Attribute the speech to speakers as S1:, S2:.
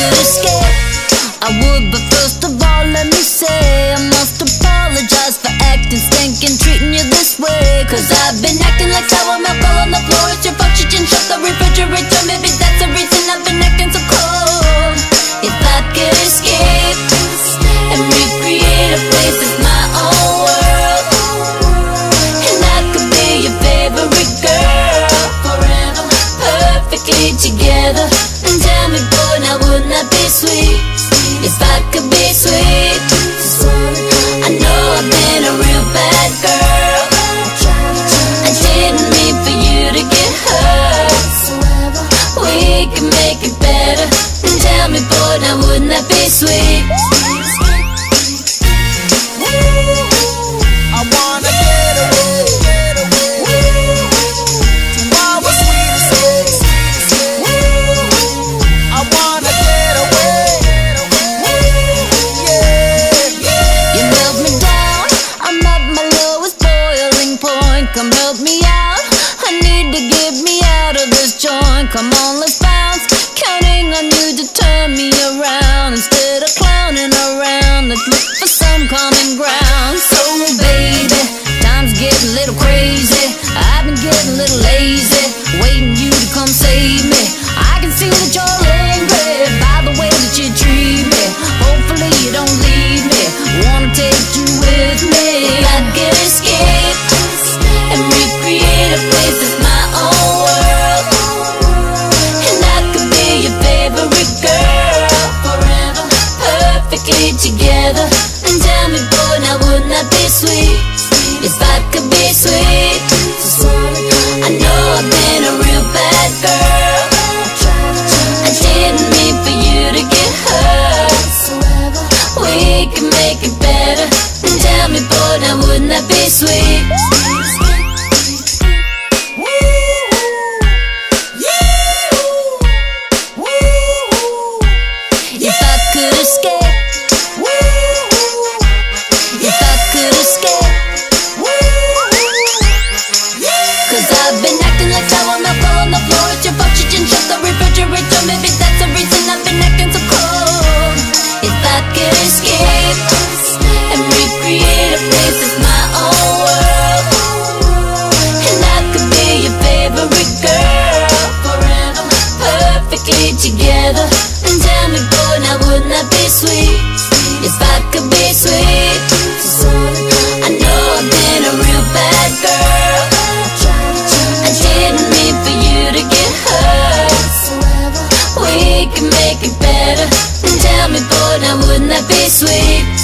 S1: could escape, I would, but first of all, let me say I must apologize for acting stinking, treating you this way. Cause I've been acting like sour milk all on the floor. It's your fault, you didn't shut the refrigerator. Maybe that's the reason I've been acting so sweet? If I could be sweet, I know I've been a real bad girl. I didn't mean for you to get hurt. We can make it better. Tell me, boy, now wouldn't that be sweet? Little crazy. I've been getting a little lazy, waiting you to come save me. I can see that you're angry by the way that you treat me. Hopefully you don't leave me. Wanna take you with me. I could escape and recreate a place that's my own world, and I could be your favorite girl forever, perfectly together. And tell me, boy, now wouldn't that be sweet? If I could be sweet, I know I've been a real bad girl. I didn't mean for you to get hurt. We can make it better. And tell me, boy, now wouldn't that be sweet? If I could escape, cause I've been acting like sour milk all on the floor. It's your fault, you didn't shut the refrigerator. Maybe that's the reason I've been acting so cold. If I could escape and recreate a place that's my own world, and I could be your favorite girl forever, perfectly together. And tell me, boy, now wouldn't that be sweet? If I could be sweet, make it better. Tell me, boy, now wouldn't that be sweet?